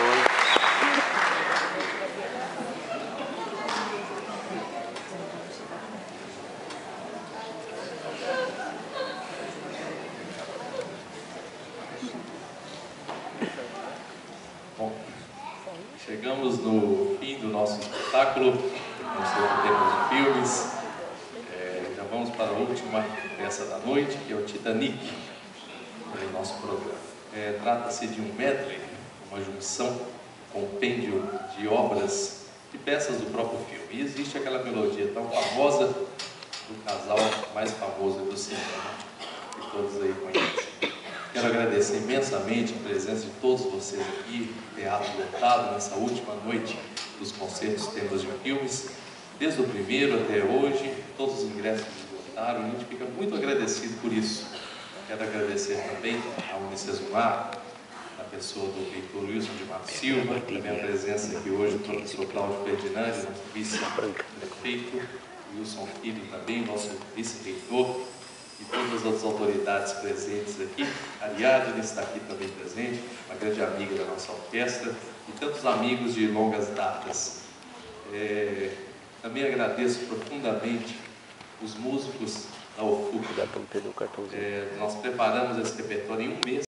Bom, chegamos no fim do nosso espetáculo, nós temos filmes, é, já vamos para a última peça da noite, que é o Titanic, para o nosso programa. É, Trata-se de um medley uma junção, compêndio de obras, de peças do próprio filme. E existe aquela melodia tão famosa do casal mais famoso do cinema, que todos aí conhecem. Quero agradecer imensamente a presença de todos vocês aqui, teatro lotado, nessa última noite dos concertos temas de filmes, desde o primeiro até hoje, todos os ingressos esgotaram, a gente fica muito agradecido por isso. Quero agradecer também a Unicesumar, pessoa do reitor Wilson de Matos Silva, a minha presença aqui hoje, o professor Cláudio Ferdinand, nosso vice-prefeito, Wilson Filho também, nosso vice-reitor, e todas as outras autoridades presentes aqui. A Ariadne está aqui também presente, uma grande amiga da nossa orquestra, e tantos amigos de longas datas. É, também agradeço profundamente os músicos da UFUC. É, nós preparamos esse repertório em um mês.